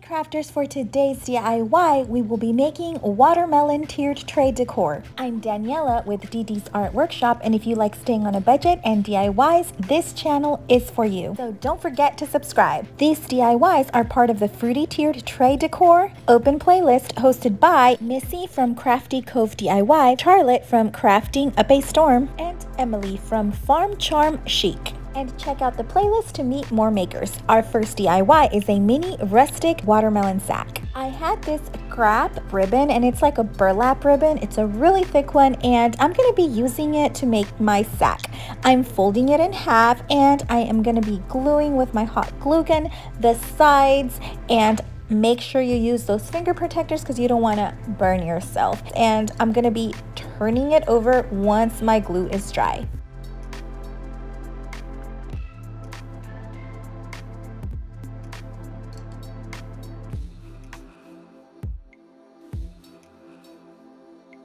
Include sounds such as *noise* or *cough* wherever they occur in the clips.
crafters, for today's DIY, we will be making watermelon tiered tray decor. I'm Daniela with DD's Art Workshop, and if you like staying on a budget and DIYs, this channel is for you. So don't forget to subscribe. These DIYs are part of the Fruity Tiered Tray Decor open playlist hosted by Missy from Crafty Cove DIY, Charlotte from Crafting Up a Storm, and Emily from Farm Charm Chic and check out the playlist to meet more makers. Our first DIY is a mini rustic watermelon sack. I had this scrap ribbon and it's like a burlap ribbon. It's a really thick one and I'm to be using it to make my sack. I'm folding it in half and I am to be gluing with my hot glue gun the sides and make sure you use those finger protectors because you don't want to burn yourself. And I'm going to be turning it over once my glue is dry.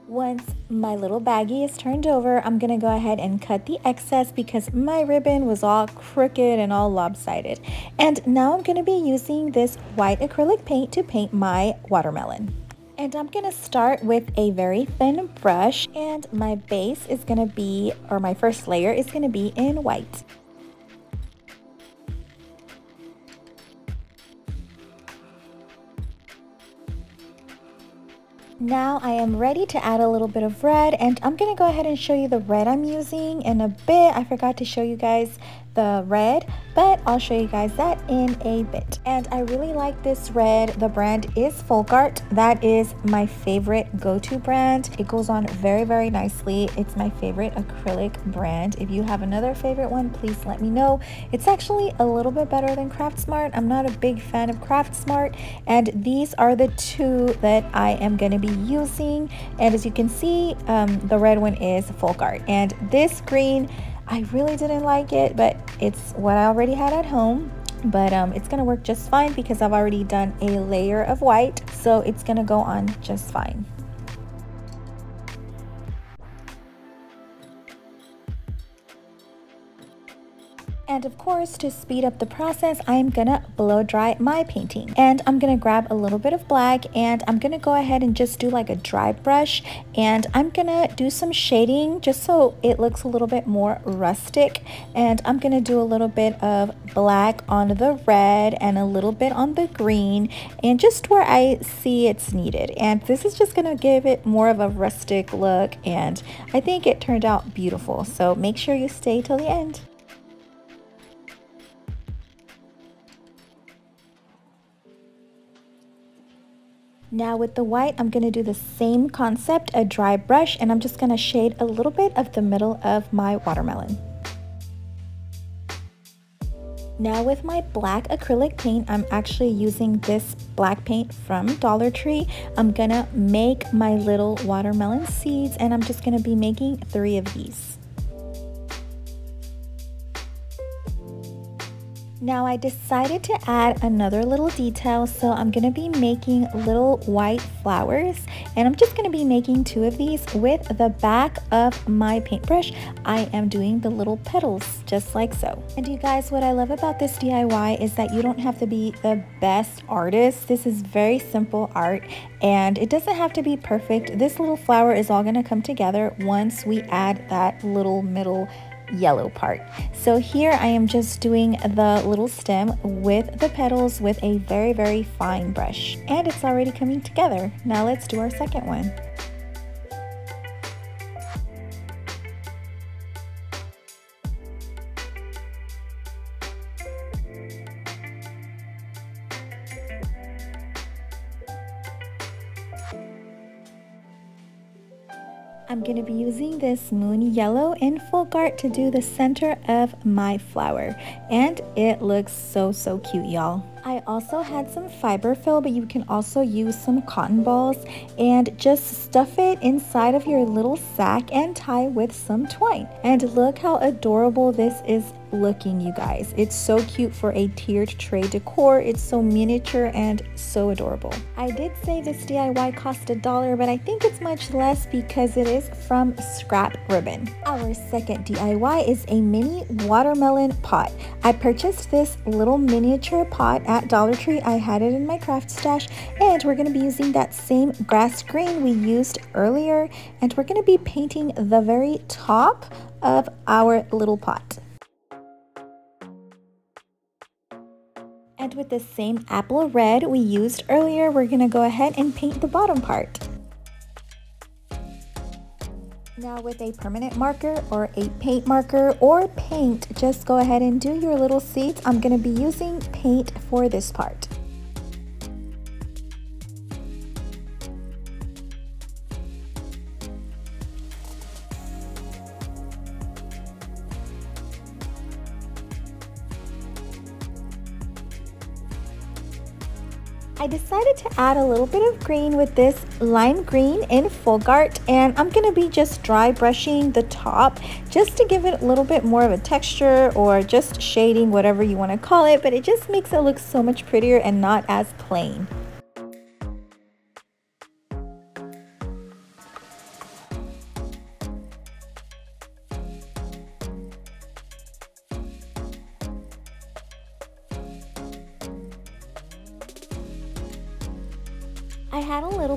Once my little baggie is turned over, I'm to go ahead and cut the excess because my ribbon was all crooked and all lopsided. And now I'm to be using this white acrylic paint to paint my watermelon. And I'm to start with a very thin brush and my base is to be, or my first layer is to be in white. Now I am ready to add a little bit of red and I'm going to go ahead and show you the red I'm using in a bit. I forgot to show you guys the red, but I'll show you guys that in a bit. And I really like this red. The brand is Folk Art. That is my favorite go-to brand. It goes on very, very nicely. It's my favorite acrylic brand. If you have another favorite one, please let me know. It's actually a little bit better than Craft Smart. I'm not a big fan of Craft Smart, and these are the two that I am going to be using. And as you can see, um, the red one is Folk Art, and this green I really didn't like it, but it's what I already had at home. But um, it's going to work just fine because I've already done a layer of white. So it's going to go on just fine. And of course, to speed up the process, I'm gonna blow dry my painting. And I'm gonna grab a little bit of black and I'm gonna go ahead and just do like a dry brush. And I'm gonna do some shading just so it looks a little bit more rustic. And I'm gonna do a little bit of black on the red and a little bit on the green and just where I see it's needed. And this is just gonna give it more of a rustic look and I think it turned out beautiful. So make sure you stay till the end. Now with the white, I'm going to do the same concept, a dry brush, and I'm just going to shade a little bit of the middle of my watermelon. Now with my black acrylic paint, I'm actually using this black paint from Dollar Tree. I'm gonna make my little watermelon seeds and I'm just gonna be making three of these. Now I decided to add another little detail so I'm to be making little white flowers and I'm just to be making two of these with the back of my paintbrush. I am doing the little petals just like so. And you guys what I love about this DIY is that you don't have to be the best artist. This is very simple art and it doesn't have to be perfect. This little flower is all to come together once we add that little middle yellow part. So here I am just doing the little stem with the petals with a very, very fine brush. And it's already coming together. Now let's do our second one. Using this moon yellow in folk art to do the center of my flower and it looks so so cute y'all. I also had some fiberfill, but you can also use some cotton balls and just stuff it inside of your little sack and tie with some twine. And look how adorable this is looking you guys. It's so cute for a tiered tray decor. It's so miniature and so adorable. I did say this diy cost a dollar but i think it's much less because it is from scrap ribbon. Our second diy is a mini watermelon pot. I purchased this little miniature pot at Dollar Tree. I had it in my craft stash and we're going to be using that same grass green we used earlier and we're going to be painting the very top of our little pot. And with the same apple red we used earlier, we're to go ahead and paint the bottom part. Now with a permanent marker or a paint marker or paint, just go ahead and do your little seeds. I'm to be using paint for this part. Add a little bit of green with this lime green in Folk Art and I'm going to be just dry brushing the top just to give it a little bit more of a texture or just shading whatever you want to call it but it just makes it look so much prettier and not as plain.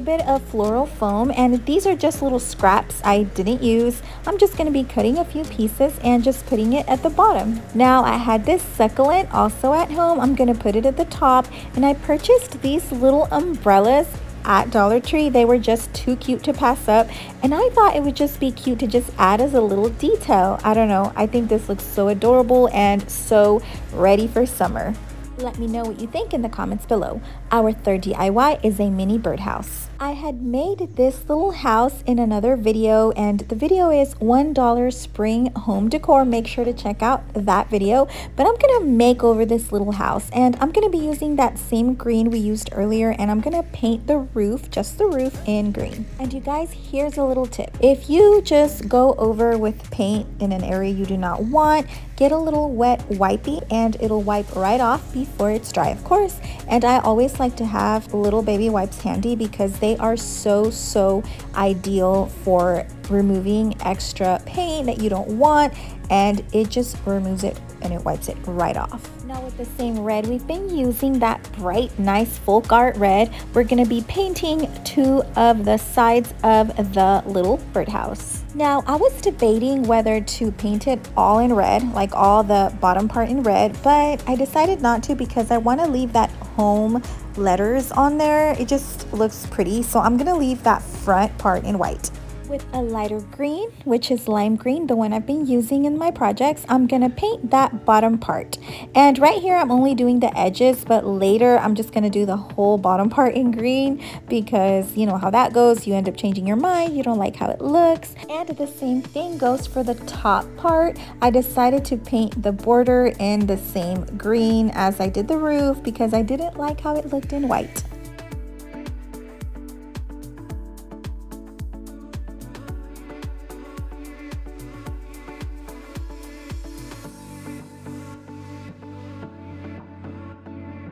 Bit of floral foam and these are just little scraps I didn't use. I'm just going to be cutting a few pieces and just putting it at the bottom. Now I had this succulent also at home. I'm going to put it at the top and I purchased these little umbrellas at Dollar Tree. They were just too cute to pass up and I thought it would just be cute to just add as a little detail. I don't know. I think this looks so adorable and so ready for summer. Let me know what you think in the comments below. Our third DIY is a mini birdhouse. I had made this little house in another video and the video is $1 spring home decor. Make sure to check out that video. But I'm going to make over this little house and I'm going to be using that same green we used earlier and I'm going to paint the roof, just the roof in green. And you guys, here's a little tip. If you just go over with paint in an area you do not want, get a little wet wipey and it'll wipe right off before it's dry, of course. And I always like to have little baby wipes handy because they are so, so ideal for removing extra paint that you don't want and it just removes it and it wipes it right off. Now with the same red, we've been using that bright, nice folk art red. We're gonna be painting two of the sides of the little birdhouse. Now I was debating whether to paint it all in red, like all the bottom part in red, but I decided not to because I wanna leave that home letters on there. It just looks pretty. So I'm gonna leave that front part in white with a lighter green, which is lime green, the one I've been using in my projects, I'm going to paint that bottom part. And right here, I'm only doing the edges, but later I'm just going to do the whole bottom part in green because you know how that goes. You end up changing your mind. You don't like how it looks. And the same thing goes for the top part. I decided to paint the border in the same green as I did the roof because I didn't like how it looked in white.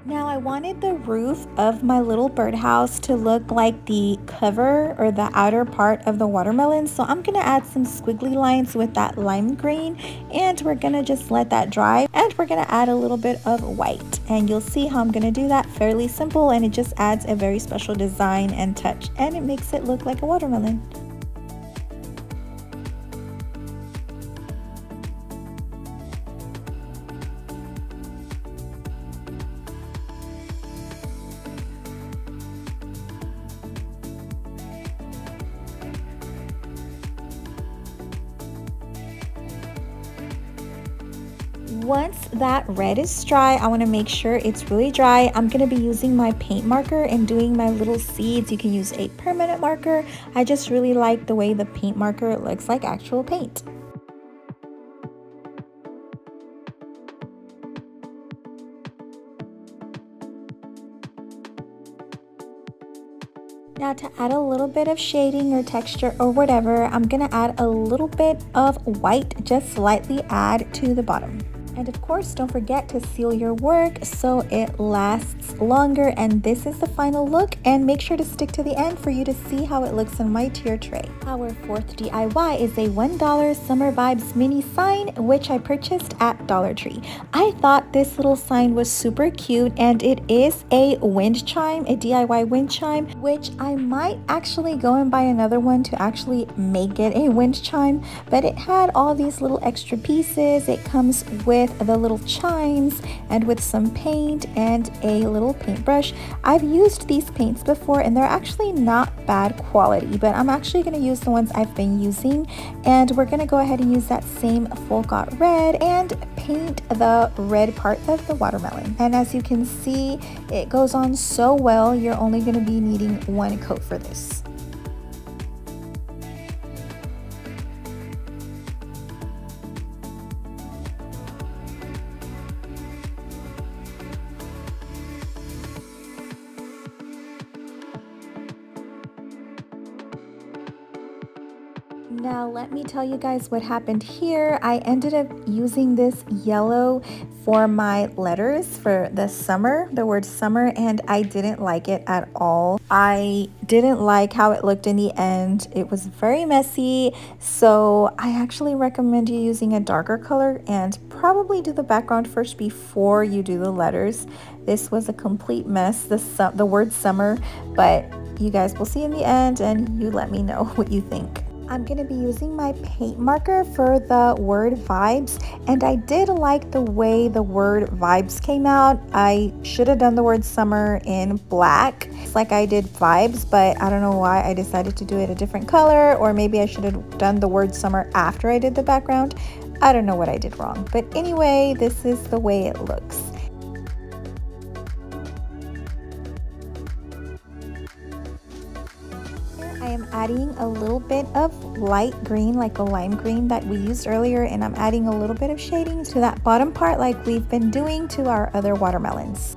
Now I wanted the roof of my little birdhouse to look like the cover or the outer part of the watermelon. So I'm going to add some squiggly lines with that lime green and we're going to just let that dry and we're going to add a little bit of white and you'll see how I'm going to do that fairly simple and it just adds a very special design and touch and it makes it look like a watermelon. Once that red is dry, I want to make sure it's really dry. I'm going to be using my paint marker and doing my little seeds. You can use a permanent marker. I just really like the way the paint marker looks like actual paint. Now to add a little bit of shading or texture or whatever, I'm going to add a little bit of white, just slightly add to the bottom. And of course, don't forget to seal your work so it lasts longer. And this is the final look and make sure to stick to the end for you to see how it looks on my tier tray. Our fourth DIY is a $1 Summer Vibes mini sign, which I purchased at Dollar Tree. I thought this little sign was super cute and it is a wind chime, a DIY wind chime, which I might actually go and buy another one to actually make it a wind chime, but it had all these little extra pieces. It comes with the little chimes and with some paint and a little paintbrush. I've used these paints before and they're actually not bad quality, but I'm actually going to use the ones I've been using and we're going to go ahead and use that same Folk Art red and paint the red part of the watermelon. And as you can see, it goes on so well. You're only going to be needing one coat for this. Now let me tell you guys what happened here. I ended up using this yellow for my letters for the summer, the word summer, and I didn't like it at all. I didn't like how it looked in the end. It was very messy, so I actually recommend you using a darker color and probably do the background first before you do the letters. This was a complete mess, the, the word summer, but you guys will see in the end and you let me know *laughs* what you think. I'm going to be using my paint marker for the word vibes and I did like the way the word vibes came out. I should have done the word summer in black like I did vibes but I don't know why I decided to do it a different color or maybe I should have done the word summer after I did the background. I don't know what I did wrong but anyway this is the way it looks. I am adding a little bit of light green like a lime green that we used earlier and I'm adding a little bit of shading to that bottom part like we've been doing to our other watermelons.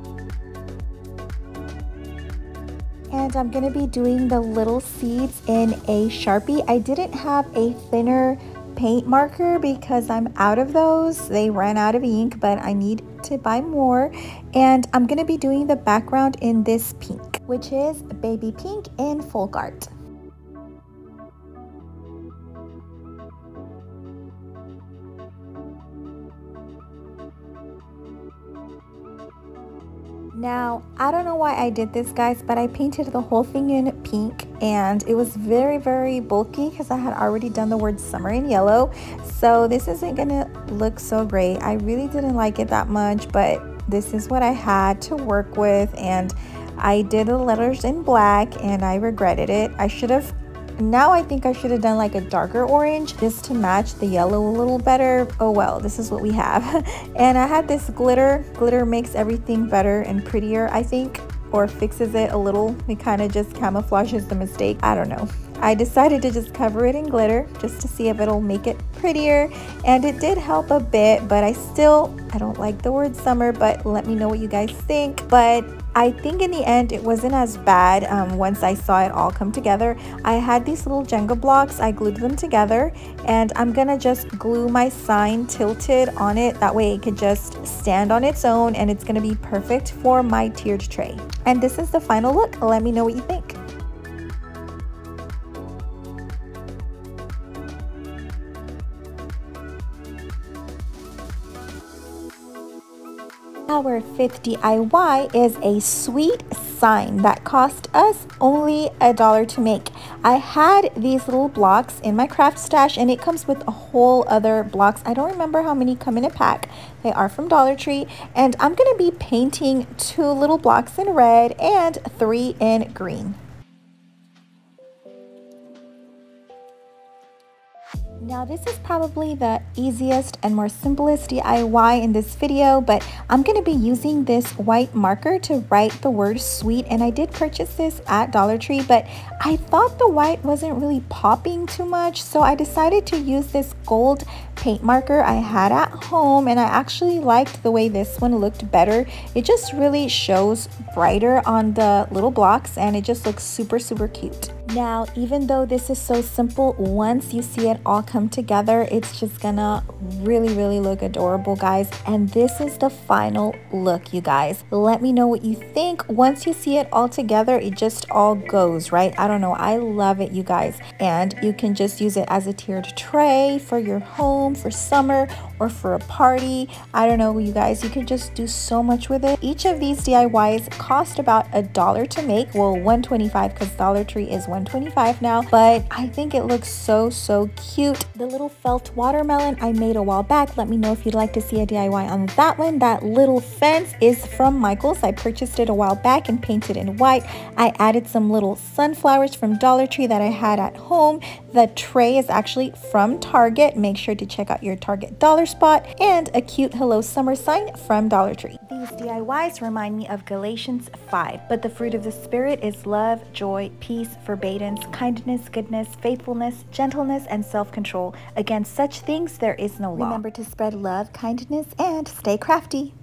And I'm to be doing the little seeds in a Sharpie. I didn't have a thinner paint marker because I'm out of those. They ran out of ink, but I need to buy more. And I'm to be doing the background in this pink, which is baby pink in folk art. Now, I don't know why I did this, guys, but I painted the whole thing in pink and it was very, very bulky because I had already done the word summer in yellow. So this isn't going to look so great. I really didn't like it that much, but this is what I had to work with and I did the letters in black and I regretted it. I should have now I think I should have done like a darker orange just to match the yellow a little better. Oh well, this is what we have. *laughs* and I had this glitter. Glitter makes everything better and prettier, I think, or fixes it a little. It kind of just camouflages the mistake. I don't know. I decided to just cover it in glitter just to see if it'll make it prettier and it did help a bit but I still I don't like the word summer but let me know what you guys think but I think in the end it wasn't as bad um, once I saw it all come together. I had these little Jenga blocks, I glued them together and I'm gonna just glue my sign tilted on it. That way it could just stand on its own and it's gonna be perfect for my tiered tray. And this is the final look. Let me know what you think. Our fifth DIY is a sweet sign that cost us only a dollar to make. I had these little blocks in my craft stash and it comes with a whole other blocks. I don't remember how many come in a pack. They are from Dollar Tree and I'm going to be painting two little blocks in red and three in green. Now this is probably the easiest and more simplest DIY in this video, but I'm going to be using this white marker to write the word sweet and I did purchase this at Dollar Tree, but I thought the white wasn't really popping too much, so I decided to use this gold paint marker I had at home and I actually liked the way this one looked better. It just really shows brighter on the little blocks and it just looks super, super cute. Now, even though this is so simple, once you see it all come together, it's just gonna really, really look adorable, guys. And this is the final look, you guys. Let me know what you think. Once you see it all together, it just all goes, right? I don't know. I love it, you guys. And you can just use it as a tiered tray for your home, for summer, or for a party. I don't know, you guys. You can just do so much with it. Each of these DIYs cost about a dollar to make. Well, 125 because Dollar Tree is 125 now. But I think it looks so, so cute. The little felt watermelon I made a while back. Let me know if you'd like to see a DIY on that one. That little fence is from Michaels. I purchased it a while back and painted in white. I added some little sunflowers from Dollar Tree that I had at home. The tray is actually from Target. Make sure to check out your Target dollar spot and a cute Hello Summer sign from Dollar Tree. These DIYs remind me of Galatians 5, but the fruit of the Spirit is love, joy, peace, forbearance, kindness, goodness, faithfulness, gentleness, and self-control. Against such things there is no law. Remember to spread love, kindness, and stay crafty.